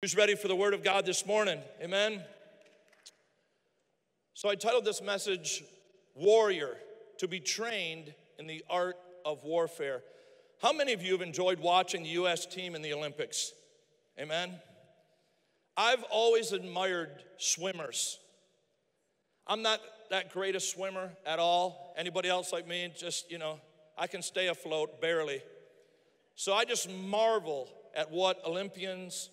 Who's ready for the word of God this morning? Amen. So I titled this message, Warrior, to be trained in the art of warfare. How many of you have enjoyed watching the U.S. team in the Olympics? Amen. I've always admired swimmers. I'm not that great a swimmer at all. Anybody else like me? Just, you know, I can stay afloat barely. So I just marvel at what Olympians,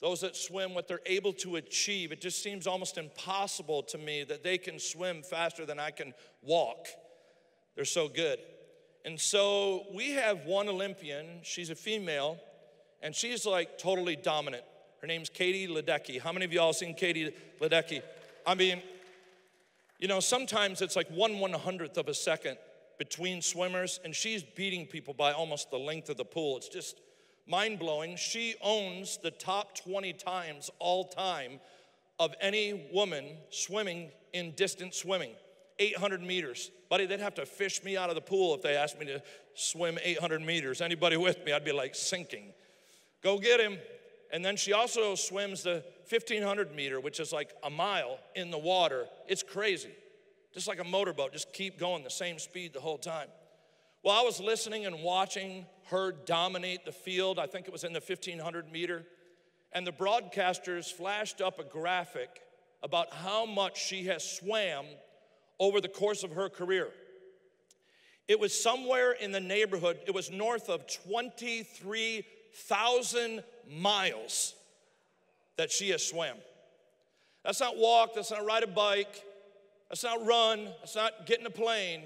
those that swim, what they're able to achieve. It just seems almost impossible to me that they can swim faster than I can walk. They're so good. And so we have one Olympian, she's a female, and she's like totally dominant. Her name's Katie Ledecky. How many of y'all seen Katie Ledecky? I mean, you know, sometimes it's like one one hundredth of a second between swimmers, and she's beating people by almost the length of the pool. It's just mind blowing. She owns the top 20 times all time of any woman swimming in distance swimming 800 meters. Buddy, they'd have to fish me out of the pool if they asked me to swim 800 meters. Anybody with me, I'd be like sinking. Go get him. And then she also swims the 1500 meter, which is like a mile in the water. It's crazy. Just like a motorboat, just keep going the same speed the whole time. Well, I was listening and watching her dominate the field. I think it was in the 1500 meter. And the broadcasters flashed up a graphic about how much she has swam over the course of her career. It was somewhere in the neighborhood, it was north of 23,000 miles that she has swam. That's not walk, that's not ride a bike, that's not run, that's not get in a plane.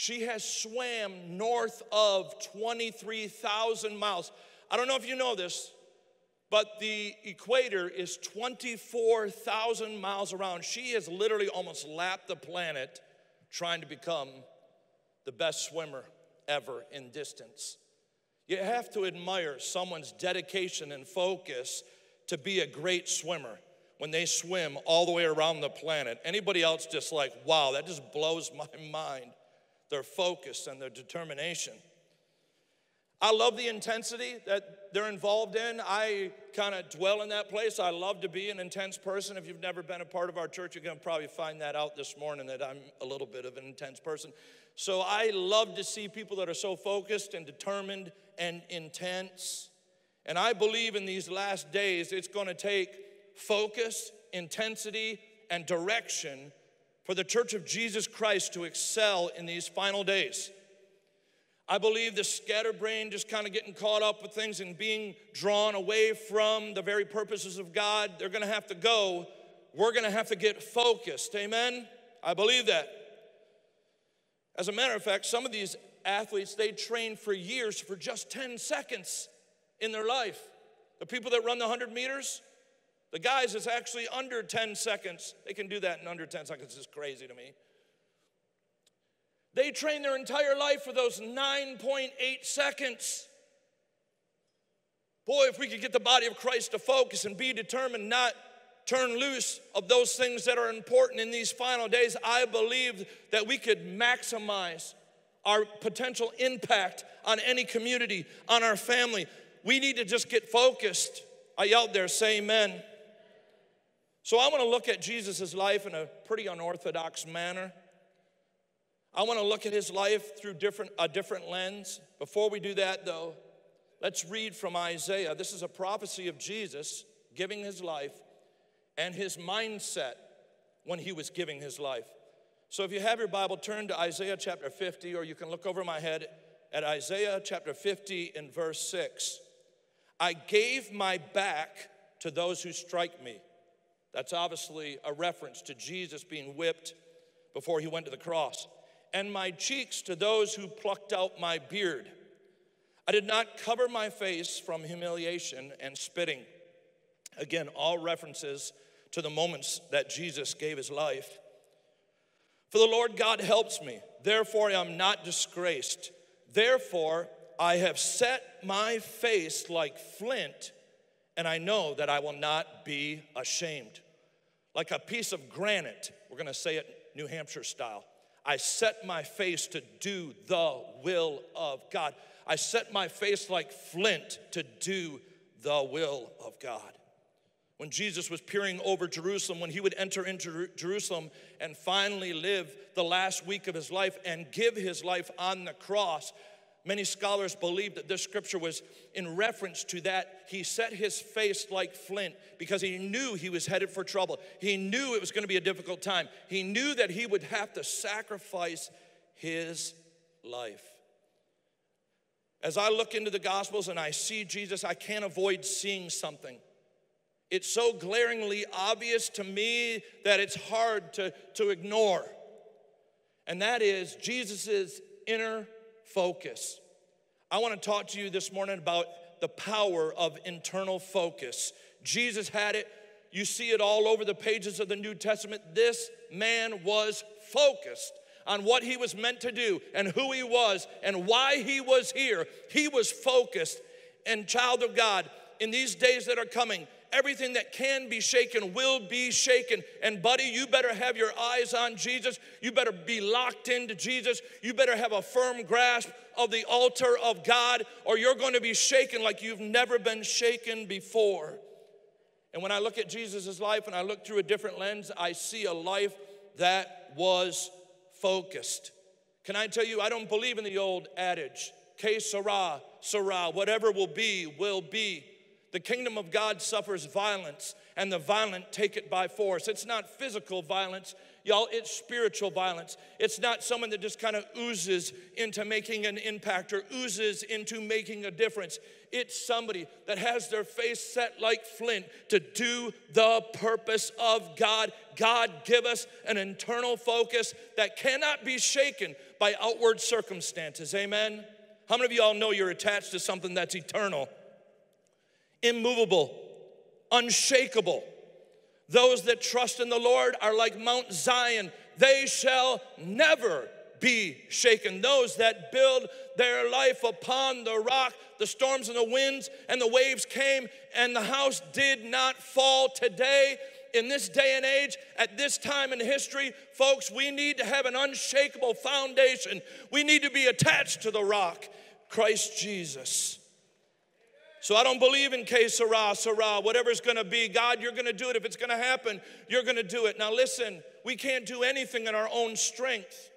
She has swam north of 23,000 miles. I don't know if you know this, but the equator is 24,000 miles around. She has literally almost lapped the planet trying to become the best swimmer ever in distance. You have to admire someone's dedication and focus to be a great swimmer when they swim all the way around the planet. Anybody else just like, wow, that just blows my mind. Their focus and their determination. I love the intensity that they're involved in. I kind of dwell in that place. I love to be an intense person. If you've never been a part of our church, you're going to probably find that out this morning that I'm a little bit of an intense person. So I love to see people that are so focused and determined and intense. And I believe in these last days, it's going to take focus, intensity, and direction for the church of Jesus Christ to excel in these final days. I believe the scatterbrain just kind of getting caught up with things and being drawn away from the very purposes of God, they're gonna have to go. We're gonna have to get focused. Amen? I believe that. As a matter of fact, some of these athletes, they train for years for just 10 seconds in their life. The people that run the 100 meters, the guys, it's actually under 10 seconds. They can do that in under 10 seconds. It's crazy to me. They train their entire life for those 9.8 seconds. Boy, if we could get the body of Christ to focus and be determined, not turn loose of those things that are important in these final days, I believe that we could maximize our potential impact on any community, on our family. We need to just get focused. I yelled there, say amen. So I want to look at Jesus' life in a pretty unorthodox manner. I want to look at his life through different, a different lens. Before we do that, though, let's read from Isaiah. This is a prophecy of Jesus giving his life and his mindset when he was giving his life. So if you have your Bible, turn to Isaiah chapter 50, or you can look over my head at Isaiah chapter 50 in verse 6. I gave my back to those who strike me. That's obviously a reference to Jesus being whipped before he went to the cross and my cheeks to those who plucked out my beard. I did not cover my face from humiliation and spitting. Again, all references to the moments that Jesus gave his life. For the Lord God helps me, therefore I am not disgraced. Therefore, I have set my face like flint, and I know that I will not be ashamed. Like a piece of granite, we're gonna say it New Hampshire style. I set my face to do the will of God. I set my face like flint to do the will of God. When Jesus was peering over Jerusalem, when he would enter into Jerusalem and finally live the last week of his life and give his life on the cross, Many scholars believe that this scripture was in reference to that. He set his face like flint because he knew he was headed for trouble. He knew it was going to be a difficult time. He knew that he would have to sacrifice his life. As I look into the Gospels and I see Jesus, I can't avoid seeing something. It's so glaringly obvious to me that it's hard to, to ignore. And that is Jesus' inner focus. I want to talk to you this morning about the power of internal focus. Jesus had it. You see it all over the pages of the New Testament. This man was focused on what he was meant to do and who he was and why he was here. He was focused. And, child of God, in these days that are coming, everything that can be shaken will be shaken. And, buddy, you better have your eyes on Jesus. You better be locked into Jesus. You better have a firm grasp of the altar of God, or you're going to be shaken like you've never been shaken before. And when I look at Jesus' life and I look through a different lens, I see a life that was focused. Can I tell you, I don't believe in the old adage, que sera, sera, whatever will be, will be. The kingdom of God suffers violence, and the violent take it by force. It's not physical violence, y'all, it's spiritual violence. It's not someone that just kind of oozes into making an impact or oozes into making a difference. It's somebody that has their face set like flint to do the purpose of God. God, give us an internal focus that cannot be shaken by outward circumstances. Amen. How many of y'all know you're attached to something that's eternal? Immovable, unshakable. Those that trust in the Lord are like Mount Zion, they shall never be shaken. Those that build their life upon the rock, the storms and the winds and the waves came, and the house did not fall today. In this day and age, at this time in history, folks, we need to have an unshakable foundation. We need to be attached to the rock, Christ Jesus. So I don't believe in que sera, sera, whatever's gonna be. God, you're gonna do it. If it's gonna happen, you're gonna do it. Now listen, we can't do anything in our own strength.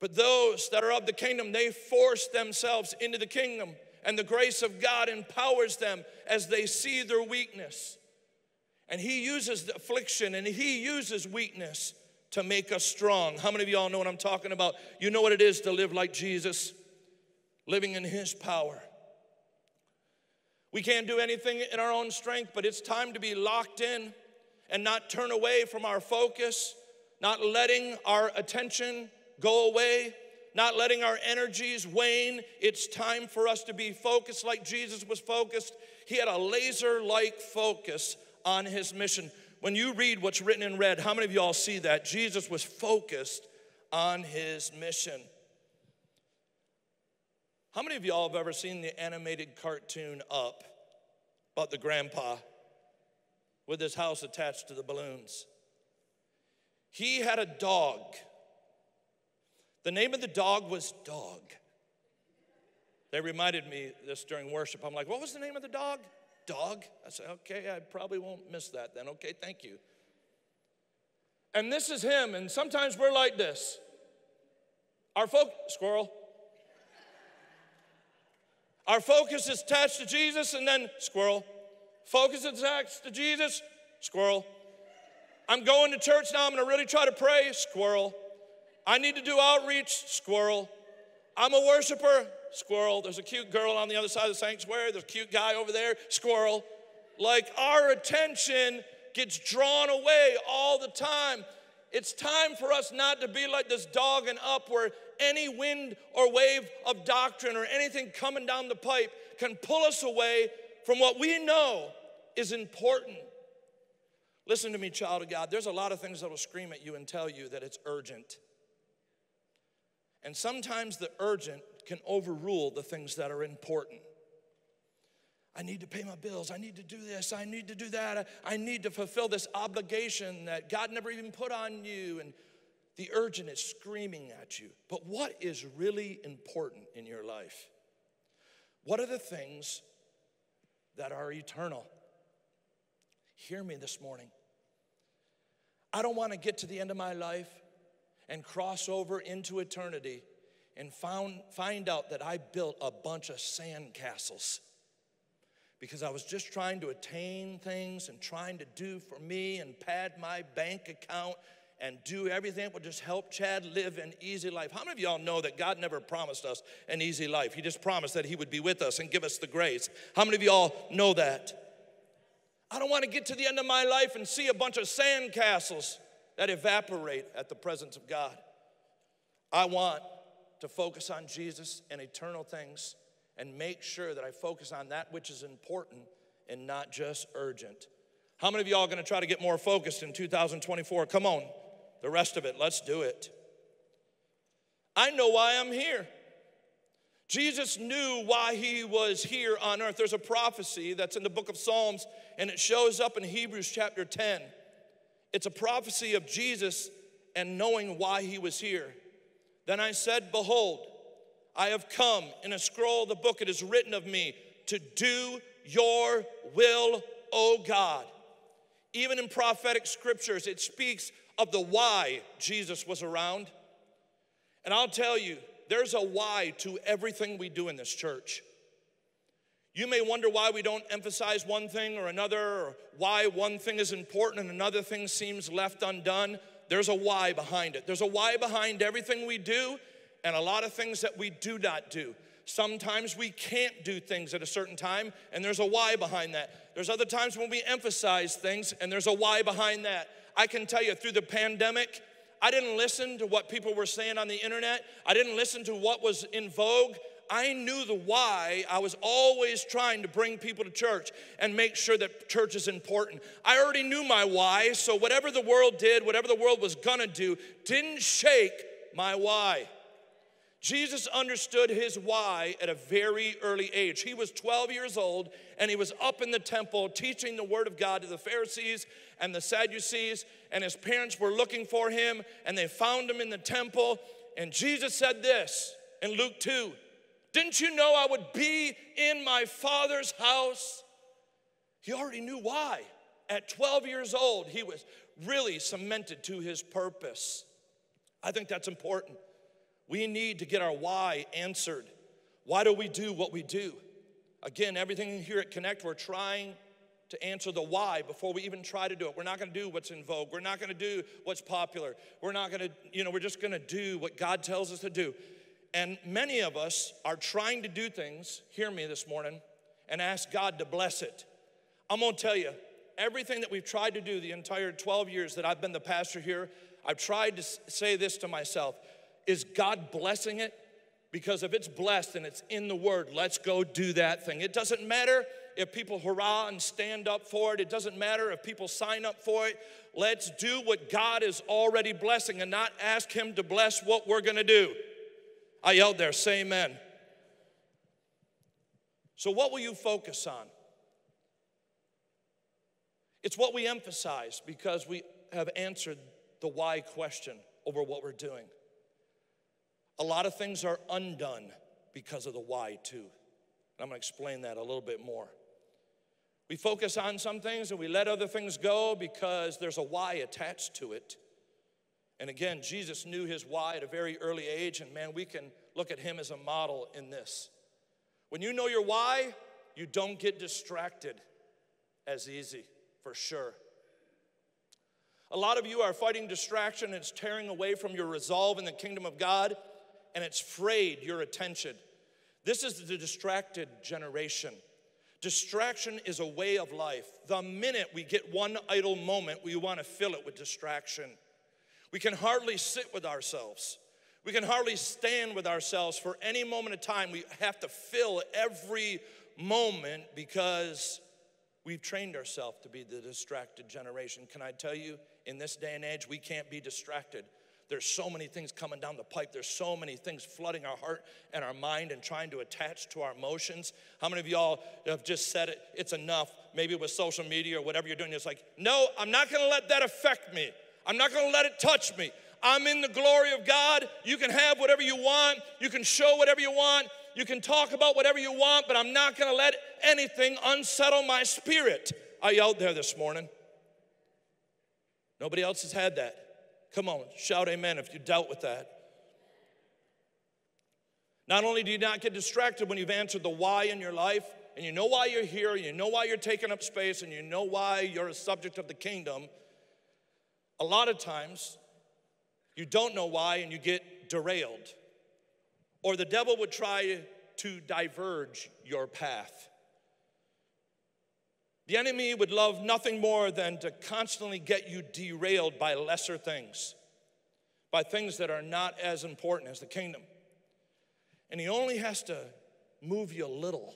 But those that are of the kingdom, they force themselves into the kingdom, and the grace of God empowers them as they see their weakness. And He uses the affliction and He uses weakness to make us strong. How many of y'all know what I'm talking about? You know what it is to live like Jesus, living in His power. We can't do anything in our own strength, but it's time to be locked in and not turn away from our focus, not letting our attention go away, not letting our energies wane. It's time for us to be focused like Jesus was focused. He had a laser like focus on his mission. When you read what's written in red, how many of y'all see that? Jesus was focused on his mission. How many of y'all have ever seen the animated cartoon Up about the grandpa with his house attached to the balloons? He had a dog. The name of the dog was Dog. They reminded me this during worship. I'm like, what was the name of the dog? Dog. I said, okay, I probably won't miss that then. Okay, thank you. And this is him, and sometimes we're like this. Our folk, squirrel, our focus is attached to Jesus and then squirrel. Focus is attached to Jesus, squirrel. I'm going to church now, I'm gonna really try to pray, squirrel. I need to do outreach, squirrel. I'm a worshiper, squirrel. There's a cute girl on the other side of the sanctuary, there's a cute guy over there, squirrel. Like our attention gets drawn away all the time. It's time for us not to be like this dog and up where any wind or wave of doctrine or anything coming down the pipe can pull us away from what we know is important. Listen to me, child of God. There's a lot of things that will scream at you and tell you that it's urgent. And sometimes the urgent can overrule the things that are important. I need to pay my bills. I need to do this. I need to do that. I need to fulfill this obligation that God never even put on you. And the urgent is screaming at you. But what is really important in your life? What are the things that are eternal. Hear me this morning. I don't want to get to the end of my life and cross over into eternity and found, find out that I built a bunch of sand castles because I was just trying to attain things and trying to do for me and pad my bank account and do everything would just help Chad live an easy life. How many of y'all know that God never promised us an easy life? He just promised that He would be with us and give us the grace. How many of y'all know that? I don't want to get to the end of my life and see a bunch of sand castles that evaporate at the presence of God. I want to focus on Jesus and eternal things and make sure that I focus on that which is important and not just urgent. How many of y'all to try to get more focused in 2024? Come on, the rest of it, let's do it. I know why I'm here. Jesus knew why he was here on earth. There's a prophecy that's in the book of Psalms, and it shows up in Hebrews chapter 10. It's a prophecy of Jesus and knowing why he was here. Then I said, Behold, I have come in a scroll of the book, it is written of me to do your will, O God. Even in prophetic scriptures, it speaks of the why Jesus was around. And I'll tell you, there's a why to everything we do in this church. You may wonder why we don't emphasize one thing or another, or why one thing is important and another thing seems left undone. There's a why behind it. There's a why behind everything we do and a lot of things that we do not do. Sometimes we can't do things at a certain time, and there's a why behind that. There's other times when we emphasize things, and there's a why behind that. I can tell you through the pandemic, I didn't listen to what people were saying on the internet, I didn't listen to what was in vogue. I knew the why. I was always trying to bring people to church and make sure that church is important. I already knew my why, so whatever the world did, whatever the world was gonna do, didn't shake my why. Jesus understood his why at a very early age. He was 12 years old and he was up in the temple teaching the word of God to the Pharisees and the Sadducees, and his parents were looking for him and they found him in the temple. And Jesus said this in Luke 2 Didn't you know I would be in my Father's house? He already knew why. At 12 years old, he was really cemented to his purpose. I think that's important. We need to get our why answered. Why do we do what we do? Again, everything here at Connect, we're trying to answer the why before we even try to do it. We're not going to do what's in vogue. We're not going to do what's popular. We're not going to, you know, we're just going to do what God tells us to do. And many of us are trying to do things, hear me this morning, and ask God to bless it. I'm going to tell you, everything that we've tried to do the entire 12 years that I've been the pastor here, I've tried to say this to myself is God blessing it? Because if it's blessed and it's in the word, let's go do that thing. It doesn't matter if people hurrah and stand up for it. It doesn't matter if people sign up for it. Let's do what God is already blessing and not ask Him to bless what we're gonna do. I yelled there, say amen. So, what will you focus on? It's what we emphasize because we have answered the why question over what we're doing. A lot of things are undone because of the why, too. And I'm gonna explain that a little bit more. We focus on some things and we let other things go because there's a why attached to it. And again, Jesus knew his why at a very early age, and man, we can look at him as a model in this. When you know your why, you don't get distracted as easy, for sure. A lot of you are fighting distraction, and it's tearing away from your resolve in the kingdom of God and it's frayed your attention. This is the distracted generation. Distraction is a way of life. The minute we get one idle moment, we want to fill it with distraction. We can hardly sit with ourselves. We can hardly stand with ourselves for any moment of time. We have to fill every moment because we've trained ourselves to be the distracted generation. Can I tell you, in this day and age, we can't be distracted. There's so many things coming down the pipe. There's so many things flooding our heart and our mind and trying to attach to our emotions. How many of y'all have just said it? It's enough. Maybe with social media or whatever you're doing. It's like, no, I'm not going to let that affect me. I'm not going to let it touch me. I'm in the glory of God. You can have whatever you want. You can show whatever you want. You can talk about whatever you want, but I'm not going to let anything unsettle my spirit. Are you out there this morning? Nobody else has had that. Come on, shout amen if you dealt with that. Not only do you not get distracted when you've answered the why in your life, and you know why you're here, and you know why you're taking up space, and you know why you're a subject of the kingdom, a lot of times you don't know why and you get derailed. Or the devil would try to diverge your path. The enemy would love nothing more than to constantly get you derailed by lesser things, by things that are not as important as the kingdom. And he only has to move you a little.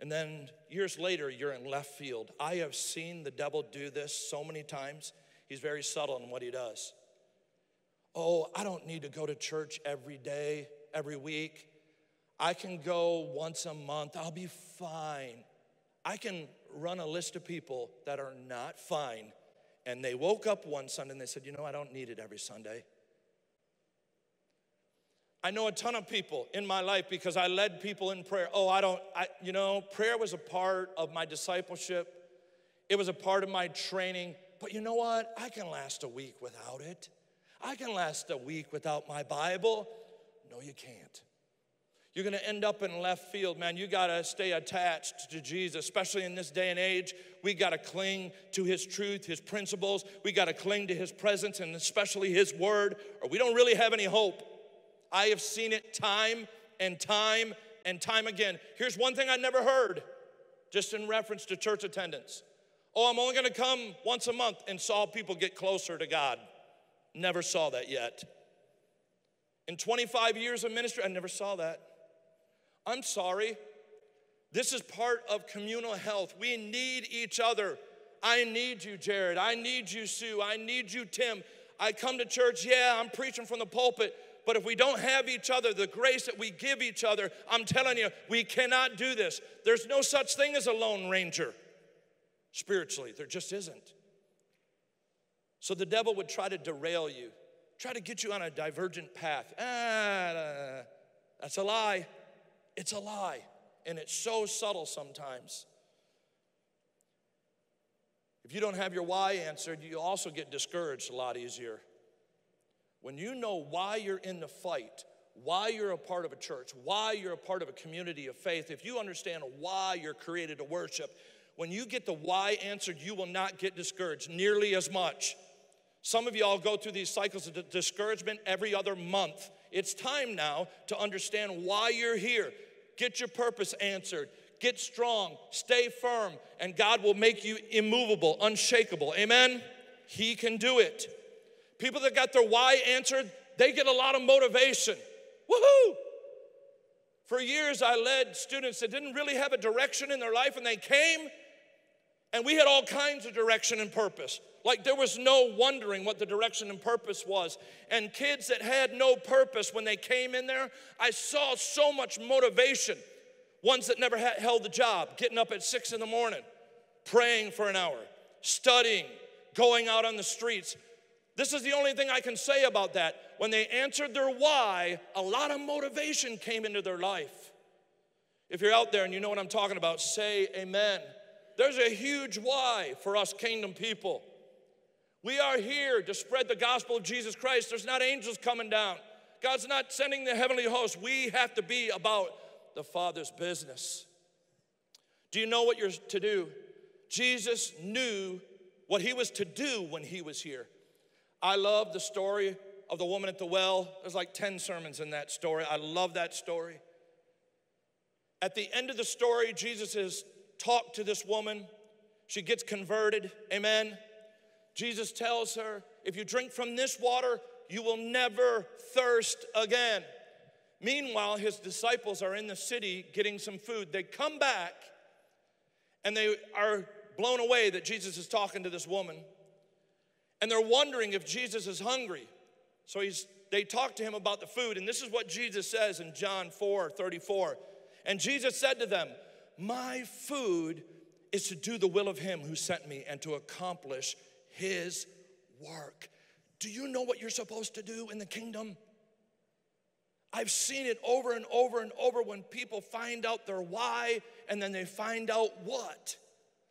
And then years later, you're in left field. I have seen the devil do this so many times. He's very subtle in what he does. Oh, I don't need to go to church every day, every week. I can go once a month. I'll be fine. I can run a list of people that are not fine. And they woke up one Sunday and they said, You know, I don't need it every Sunday. I know a ton of people in my life because I led people in prayer. Oh, I don't, I, you know, prayer was a part of my discipleship, it was a part of my training. But you know what? I can last a week without it. I can last a week without my Bible. No, you can't. You're gonna end up in left field, man. You gotta stay attached to Jesus, especially in this day and age. We gotta cling to His truth, His principles. We gotta cling to His presence and especially His word, or we don't really have any hope. I have seen it time and time and time again. Here's one thing I never heard, just in reference to church attendance. Oh, I'm only gonna come once a month and saw people get closer to God. Never saw that yet. In 25 years of ministry, I never saw that. I'm sorry. This is part of communal health. We need each other. I need you, Jared. I need you, Sue. I need you, Tim. I come to church, yeah, I'm preaching from the pulpit, but if we don't have each other, the grace that we give each other, I'm telling you, we cannot do this. There's no such thing as a lone ranger spiritually, there just isn't. So the devil would try to derail you, try to get you on a divergent path. Ah, that's a lie. It's a lie. And it's so subtle sometimes. If you don't have your why answered, you also get discouraged a lot easier. When you know why you're in the fight, why you're a part of a church, why you're a part of a community of faith, if you understand why you're created to worship, when you get the why answered, you will not get discouraged nearly as much. Some of y'all go through these cycles of discouragement every other month. It's time now to understand why you're here. Get your purpose answered. Get strong, stay firm, and God will make you immovable, unshakable. Amen? He can do it. People that got their why answered, they get a lot of motivation. Woohoo! For years, I led students that didn't really have a direction in their life, and they came, and we had all kinds of direction and purpose. Like there was no wondering what the direction and purpose was. And kids that had no purpose, when they came in there, I saw so much motivation. Ones that never had, held the job, getting up at six in the morning, praying for an hour, studying, going out on the streets, this is the only thing I can say about that. When they answered their why, a lot of motivation came into their life. If you're out there and you know what I'm talking about, say amen. There's a huge why for us kingdom people. We are here to spread the gospel of Jesus Christ. There's not angels coming down. God's not sending the heavenly host. We have to be about the Father's business. Do you know what you're to do? Jesus knew what he was to do when he was here. I love the story of the woman at the well. There's like 10 sermons in that story. I love that story. At the end of the story, Jesus has talked to this woman. She gets converted. Amen. Jesus tells her, If you drink from this water, you will never thirst again. Meanwhile, his disciples are in the city getting some food. They come back and they are blown away that Jesus is talking to this woman and they're wondering if Jesus is hungry. So he's, they talk to him about the food, and this is what Jesus says in John 4 34. And Jesus said to them, My food is to do the will of him who sent me and to accomplish his work. Do you know what you're supposed to do in the kingdom? I've seen it over and over and over when people find out their why and then they find out what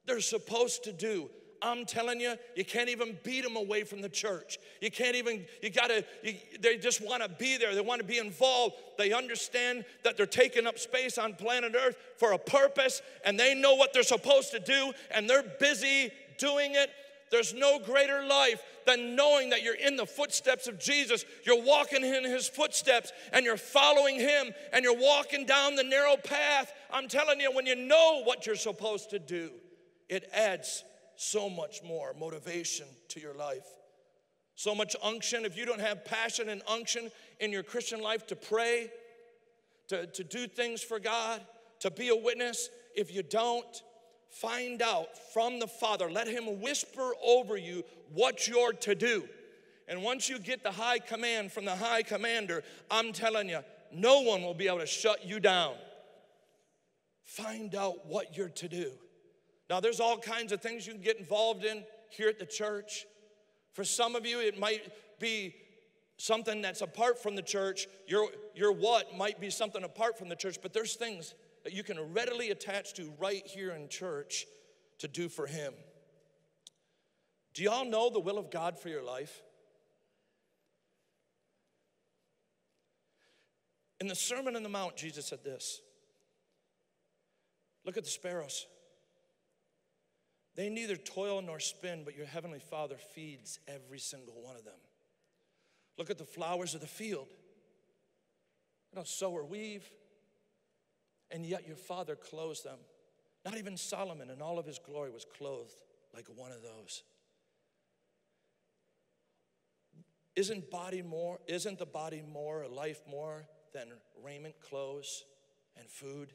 they're supposed to do. I'm telling you, you can't even beat them away from the church. You can't even, you gotta, you, they just wanna be there. They wanna be involved. They understand that they're taking up space on planet Earth for a purpose and they know what they're supposed to do and they're busy doing it. There's no greater life than knowing that you're in the footsteps of Jesus. You're walking in his footsteps and you're following him and you're walking down the narrow path. I'm telling you, when you know what you're supposed to do, it adds so much more motivation to your life. So much unction. If you don't have passion and unction in your Christian life to pray, to, to do things for God, to be a witness, if you don't, find out from the Father. Let Him whisper over you what you're to do. And once you get the high command from the high commander, I'm telling you, no one will be able to shut you down. Find out what you're to do. Now, there's all kinds of things you can get involved in here at the church. For some of you, it might be something that's apart from the church. Your, your what might be something apart from the church, but there's things that you can readily attach to right here in church to do for Him. Do y'all know the will of God for your life? In the Sermon on the Mount, Jesus said this Look at the sparrows. They neither toil nor spin, but your heavenly Father feeds every single one of them. Look at the flowers of the field. They don't sow or weave, and yet your Father clothes them. Not even Solomon in all of his glory was clothed like one of those. Isn't body more, isn't the body more, life more than raiment, clothes, and food?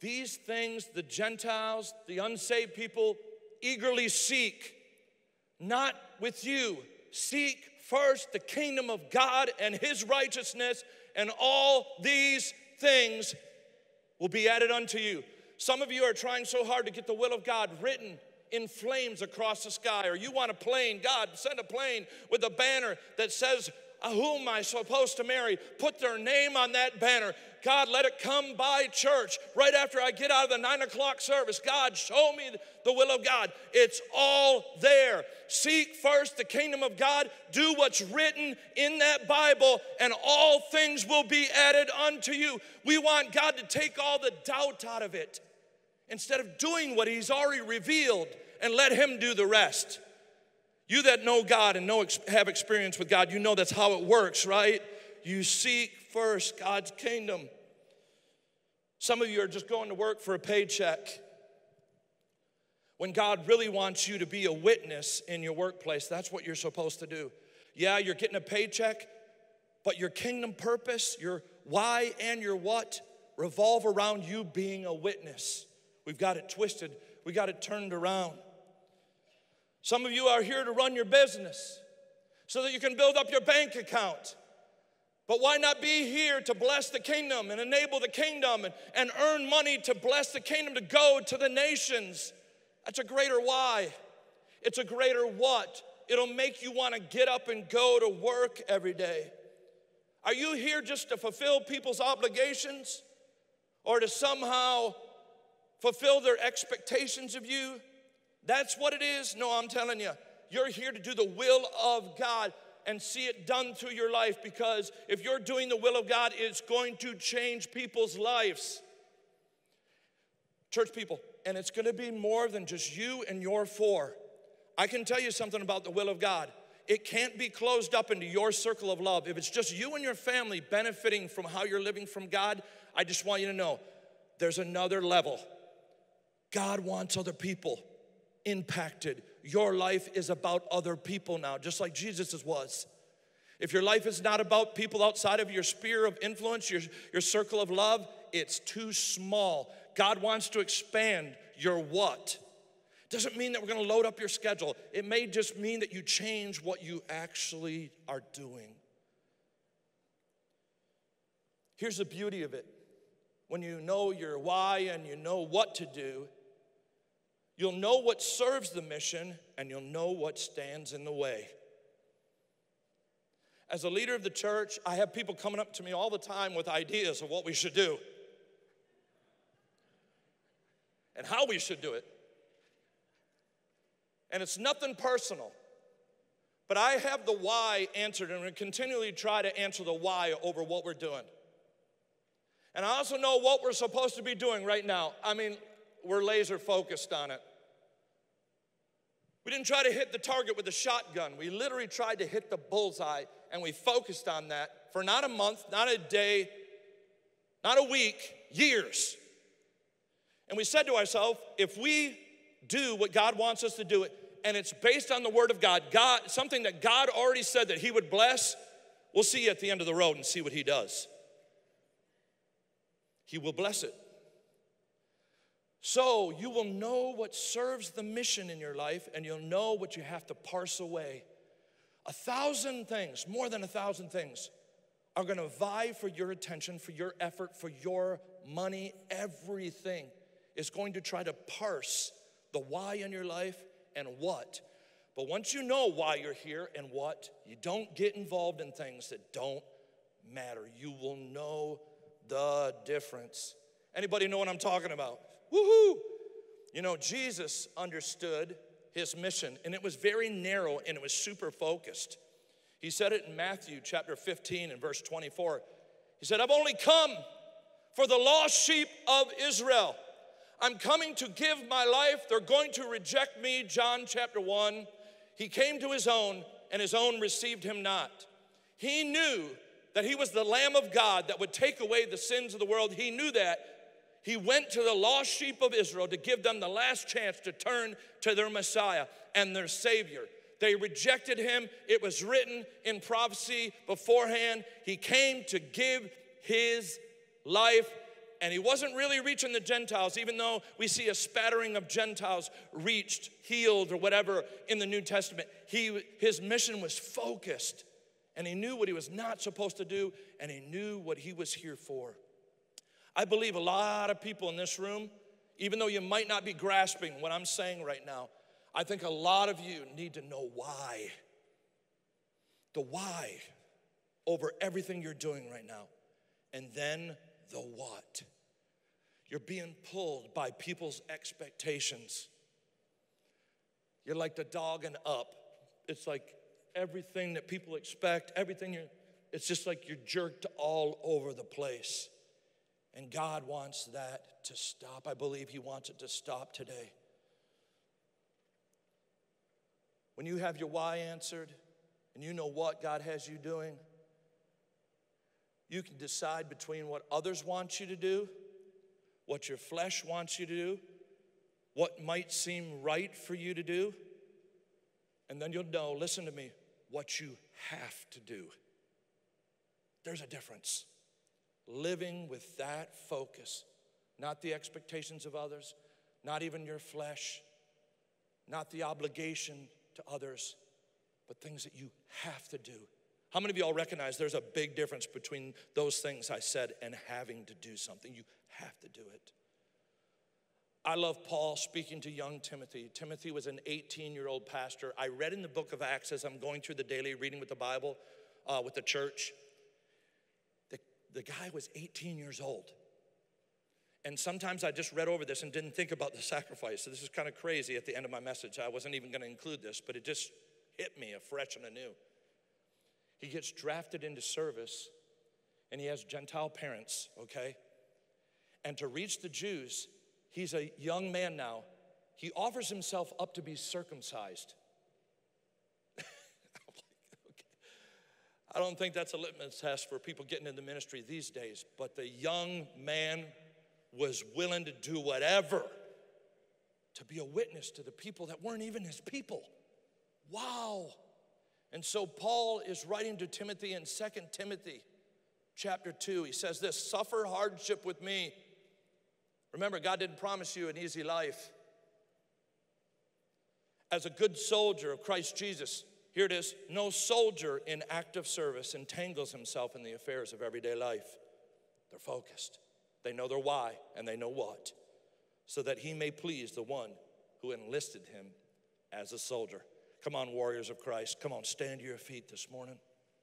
These things the Gentiles, the unsaved people, eagerly seek, not with you. Seek first the kingdom of God and his righteousness, and all these things will be added unto you. Some of you are trying so hard to get the will of God written in flames across the sky, or you want a plane, God, send a plane with a banner that says, Whom am I supposed to marry? Put their name on that banner. God, let it come by church right after I get out of the nine o'clock service. God, show me the will of God. It's all there. Seek first the kingdom of God, do what's written in that Bible, and all things will be added unto you. We want God to take all the doubt out of it instead of doing what He's already revealed and let Him do the rest. You that know God and know have experience with God, you know that's how it works, right? You seek first God's kingdom. Some of you are just going to work for a paycheck when God really wants you to be a witness in your workplace. That's what you're supposed to do. Yeah, you're getting a paycheck, but your kingdom purpose, your why and your what revolve around you being a witness. We've got it twisted, we got it turned around. Some of you are here to run your business so that you can build up your bank account. But why not be here to bless the kingdom and enable the kingdom and, and earn money to bless the kingdom to go to the nations? That's a greater why. It's a greater what. It'll make you want to get up and go to work every day. Are you here just to fulfill people's obligations or to somehow fulfill their expectations of you? That's what it is? No, I'm telling you, you're here to do the will of God and see it done through your life because if you're doing the will of God, it's going to change people's lives. Church people, and it's going to be more than just you and your four. I can tell you something about the will of God. It can't be closed up into your circle of love. If it's just you and your family benefiting from how you're living from God, I just want you to know there's another level. God wants other people impacted your life is about other people now, just like Jesus' was. If your life is not about people outside of your sphere of influence, your, your circle of love, it's too small. God wants to expand your what. Doesn't mean that we're gonna load up your schedule. It may just mean that you change what you actually are doing. Here's the beauty of it when you know your why and you know what to do, You'll know what serves the mission and you'll know what stands in the way. As a leader of the church, I have people coming up to me all the time with ideas of what we should do and how we should do it. And it's nothing personal. But I have the why answered, and we continually try to answer the why over what we're doing. And I also know what we're supposed to be doing right now. I mean, we're laser focused on it. We didn't try to hit the target with a shotgun. We literally tried to hit the bullseye, and we focused on that for not a month, not a day, not a week, years. And we said to ourselves, if we do what God wants us to do, it, and it's based on the Word of God, God, something that God already said that He would bless, we'll see you at the end of the road and see what He does. He will bless it. So you will know what serves the mission in your life, and you'll know what you have to parse away. A thousand things, more than a thousand things, are gonna vie for your attention, for your effort, for your money. Everything is going to try to parse the why in your life and what. But once you know why you're here and what, you don't get involved in things that don't matter. You will know the difference. Anybody know what I'm talking about? Woohoo! You know, Jesus understood his mission, and it was very narrow and it was super focused. He said it in Matthew chapter 15 and verse 24. He said, I've only come for the lost sheep of Israel. I'm coming to give my life. They're going to reject me. John chapter 1. He came to his own, and his own received him not. He knew that he was the Lamb of God that would take away the sins of the world. He knew that. He went to the lost sheep of Israel to give them the last chance to turn to their Messiah and their Savior. They rejected him. It was written in prophecy beforehand. He came to give his life and he wasn't really reaching the Gentiles, even though we see a spattering of Gentiles reached, healed, or whatever in the New Testament. He, his mission was focused, and he knew what he was not supposed to do, and he knew what he was here for. I believe a lot of people in this room, even though you might not be grasping what I'm saying right now, I think a lot of you need to know why. The why over everything you're doing right now. And then the what. You're being pulled by people's expectations. You're like the dog and up. It's like everything that people expect, everything you it's just like you're jerked all over the place. And God wants that to stop. I believe He wants it to stop today. When you have your why answered and you know what God has you doing, you can decide between what others want you to do, what your flesh wants you to do, what might seem right for you to do, and then you'll know, listen to me, what you have to do. There's a difference. Living with that focus, not the expectations of others, not even your flesh, not the obligation to others, but things that you have to do how many of y'all recognize there's a big difference between those things I said and having to do something? You have to do it. I love Paul speaking to young Timothy. Timothy was an 18 year old pastor. I read in the book of Acts as I'm going through the daily reading with the Bible uh, with the church. The, guy was 18 years old. And sometimes I just read over this and didn't think about the sacrifice. So this is kind of crazy at the end of my message. I wasn't even going to include this, but it just hit me afresh and anew. He gets drafted into service and he has Gentile parents, okay? And to reach the Jews, he's a young man now. He offers himself up to be circumcised. I don't think that's a litmus test for people getting into the ministry these days, but the young man was willing to do whatever to be a witness to the people that weren't even his people. Wow. And so Paul is writing to Timothy in Second Timothy chapter 2. He says this suffer hardship with me. Remember, God didn't promise you an easy life. As a good soldier of Christ Jesus, here it is no soldier in active service entangles himself in the affairs of everyday life. They're focused, they know their why, and they know what, so that he may please the one who enlisted him as a soldier. Come on, warriors of Christ. Come on, stand to your feet this morning.